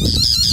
you.